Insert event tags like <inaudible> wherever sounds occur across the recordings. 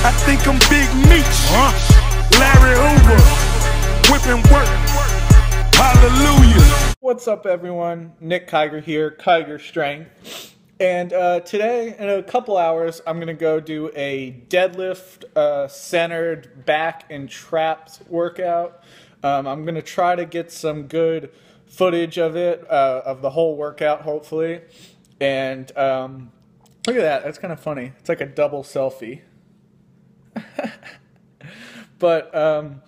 I think I'm Big Meech. Larry Hoover. Whipping work. Hallelujah. What's up, everyone? Nick Kiger here, Kiger Strength. And uh, today, in a couple hours, I'm going to go do a deadlift uh, centered back and traps workout. Um, I'm going to try to get some good footage of it, uh, of the whole workout, hopefully. And um, look at that. That's kind of funny. It's like a double selfie. <laughs> but um,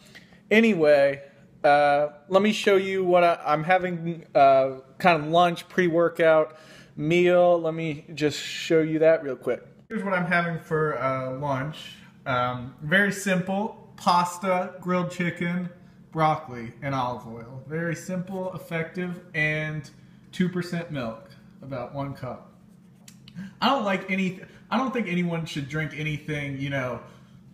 anyway, uh, let me show you what I, am having uh, kind of lunch, pre workout meal. Let me just show you that real quick. Here's what I'm having for uh, lunch. Um, very simple pasta, grilled chicken, broccoli, and olive oil. Very simple, effective, and 2% milk, about one cup. I don't like any, I don't think anyone should drink anything, you know,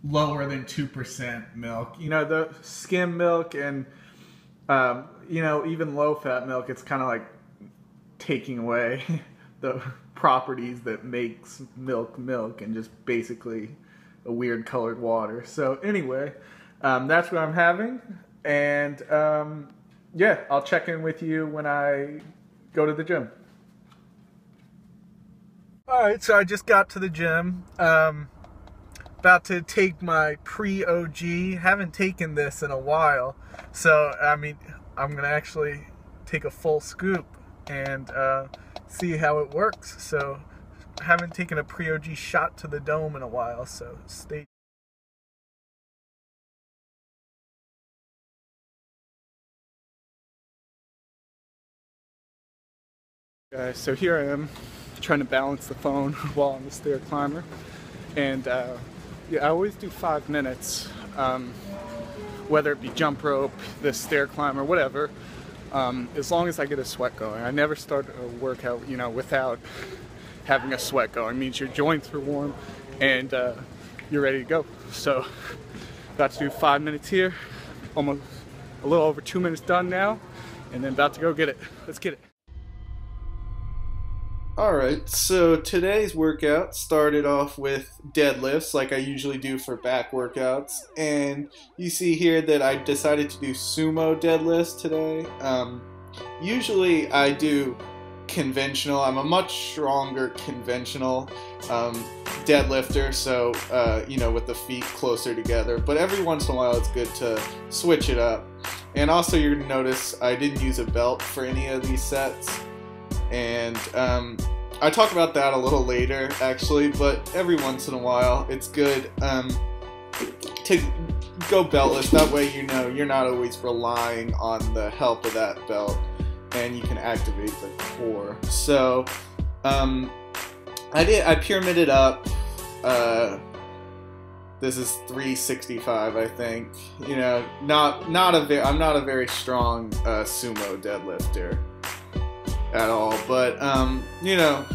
lower than 2% milk. You know, the skim milk and, um, you know, even low fat milk, it's kind of like taking away <laughs> the properties that makes milk milk and just basically a weird colored water. So anyway, um, that's what I'm having. And um, yeah, I'll check in with you when I go to the gym. All right, so I just got to the gym. Um, about to take my pre-OG. Haven't taken this in a while, so I mean, I'm gonna actually take a full scoop and uh, see how it works. So, haven't taken a pre-OG shot to the dome in a while, so stay. Guys, so here I am trying to balance the phone <laughs> while on the stair climber, and uh, yeah, I always do five minutes, um, whether it be jump rope, the stair climb, or whatever. Um, as long as I get a sweat going. I never start a workout, you know, without having a sweat going. It means your joints are warm and uh, you're ready to go. So, about to do five minutes here, almost a little over two minutes done now, and then about to go get it. Let's get it. Alright, so today's workout started off with deadlifts like I usually do for back workouts. And you see here that I decided to do sumo deadlifts today. Um, usually I do conventional, I'm a much stronger conventional um, deadlifter so uh, you know with the feet closer together. But every once in a while it's good to switch it up. And also you're to notice I didn't use a belt for any of these sets and um, I talk about that a little later, actually, but every once in a while, it's good um, to go beltless. That way, you know you're not always relying on the help of that belt, and you can activate the core. So, um, I did. I pyramided up. Uh, this is 365, I think. You know, not not a very. I'm not a very strong uh, sumo deadlifter at all. But, um, you know,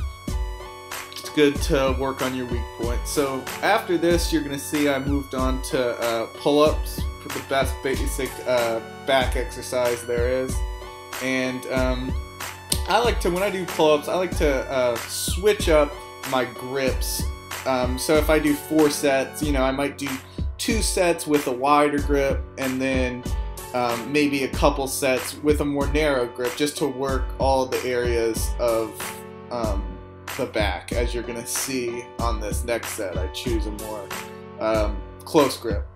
it's good to work on your weak points. So after this, you're to see I moved on to uh, pull-ups for the best basic uh, back exercise there is. And um, I like to, when I do pull-ups, I like to uh, switch up my grips. Um, so if I do four sets, you know, I might do two sets with a wider grip and then um, maybe a couple sets with a more narrow grip just to work all the areas of um, the back as you're gonna see on this next set. I choose a more um, close grip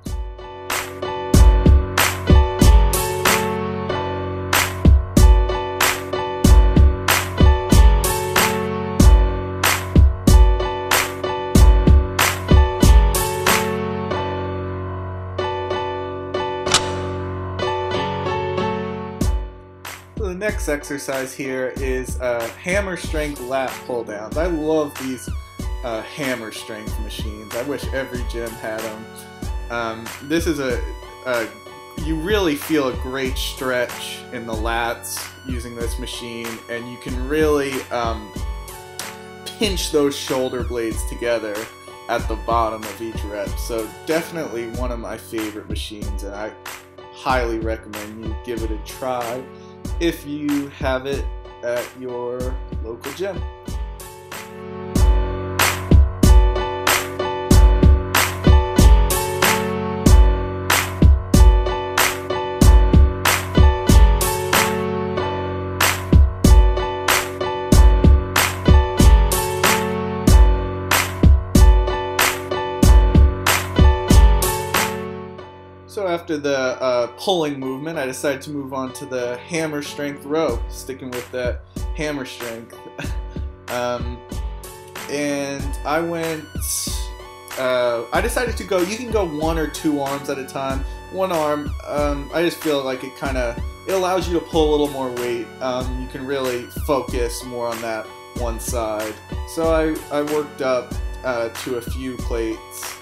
next exercise here is uh, hammer strength lat pull downs. I love these uh, hammer strength machines. I wish every gym had them. Um, this is a, a, you really feel a great stretch in the lats using this machine, and you can really um, pinch those shoulder blades together at the bottom of each rep. So definitely one of my favorite machines, and I highly recommend you give it a try if you have it at your local gym. So after the uh, pulling movement, I decided to move on to the hammer strength row, sticking with that hammer strength. <laughs> um, and I went. Uh, I decided to go. You can go one or two arms at a time. One arm. Um, I just feel like it kind of it allows you to pull a little more weight. Um, you can really focus more on that one side. So I I worked up uh, to a few plates,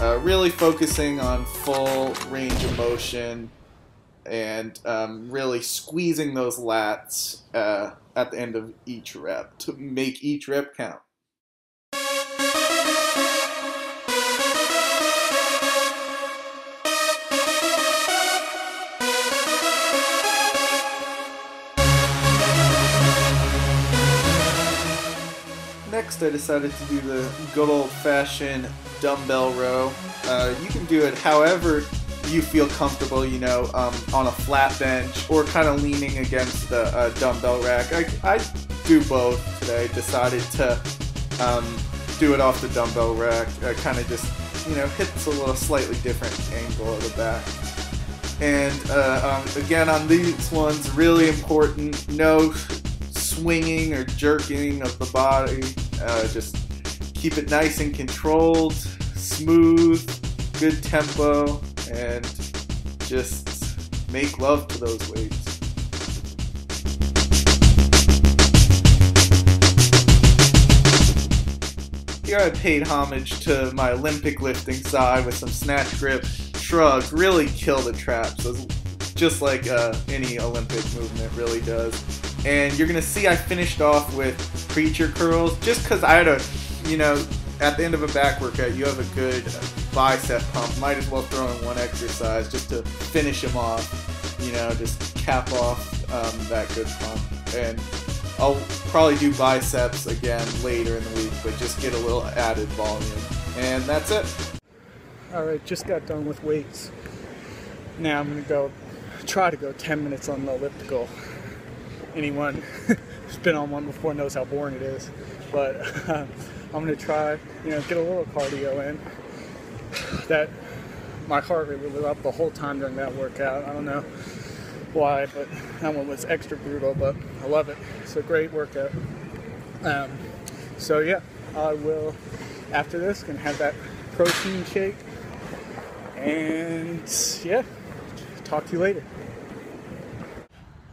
uh, really focusing on full range of motion and um, really squeezing those lats uh, at the end of each rep to make each rep count. Next, I decided to do the good old fashioned dumbbell row. Uh, you can do it however you feel comfortable, you know, um, on a flat bench or kind of leaning against the uh, dumbbell rack. I, I, do both today. Decided to um, do it off the dumbbell rack. I kind of just, you know, hits a little slightly different angle of the back. And uh, um, again, on these ones, really important no swinging or jerking of the body. Uh, just keep it nice and controlled, smooth, good tempo, and just make love to those weights. Here I paid homage to my Olympic lifting side with some snatch grip shrugs, really kill the traps, just like uh, any Olympic movement really does. And you're gonna see I finished off with preacher curls just because I had a, you know, at the end of a back workout, you have a good bicep pump. Might as well throw in one exercise just to finish them off. You know, just cap off um, that good pump. And I'll probably do biceps again later in the week, but just get a little added volume. And that's it. All right, just got done with weights. Now I'm gonna go try to go 10 minutes on the elliptical. Anyone <laughs> who's been on one before knows how boring it is, but uh, <laughs> I'm gonna try, you know, get a little cardio in. That my heart rate was up the whole time during that workout. I don't know why, but that one was extra brutal, but I love it. It's a great workout. Um, so yeah, I will after this gonna have that protein shake, and yeah, talk to you later.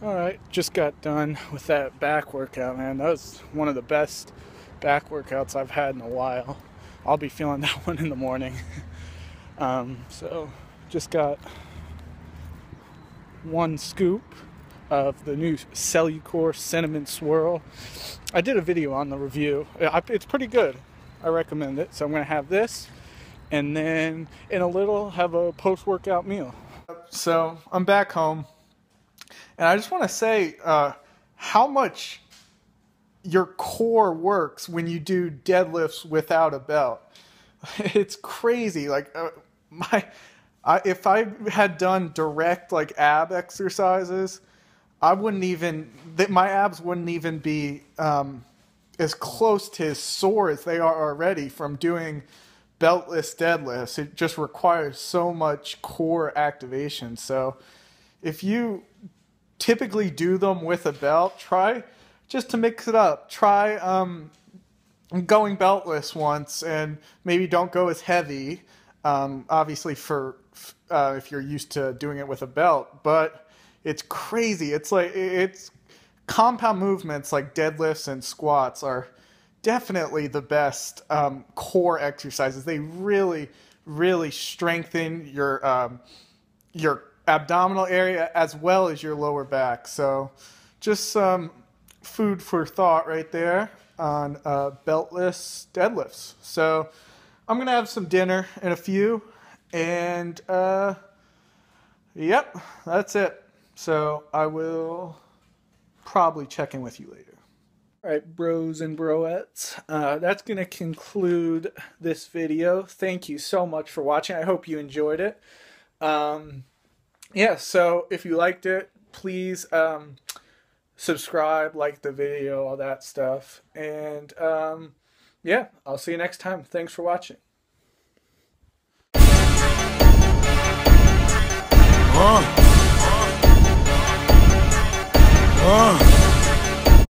All right, just got done with that back workout, man. That was one of the best back workouts I've had in a while. I'll be feeling <laughs> that one in the morning. <laughs> um, so, just got one scoop of the new Cellucor Cinnamon Swirl. I did a video on the review. It's pretty good. I recommend it. So I'm going to have this and then in a little have a post workout meal. So I'm back home and I just want to say uh, how much your core works when you do deadlifts without a belt. <laughs> It's crazy. Like uh, my, I, if I had done direct like ab exercises, I wouldn't even that my abs wouldn't even be um, as close to as sore as they are already from doing beltless deadlifts. It just requires so much core activation. So if you typically do them with a belt, try just to mix it up. Try um, going beltless once, and maybe don't go as heavy. Um, obviously, for uh, if you're used to doing it with a belt, but it's crazy. It's like it's compound movements like deadlifts and squats are definitely the best um, core exercises. They really, really strengthen your um, your abdominal area as well as your lower back. So, just some food for thought right there on uh, beltless deadlifts. So, I'm gonna have some dinner in a few, and uh, yep, that's it. So I will probably check in with you later. All right, bros and broettes, uh, that's going to conclude this video. Thank you so much for watching. I hope you enjoyed it. Um, yeah, so if you liked it, please um, subscribe, like the video, all that stuff. And um, yeah, I'll see you next time. Thanks for watching. Uh. Uh.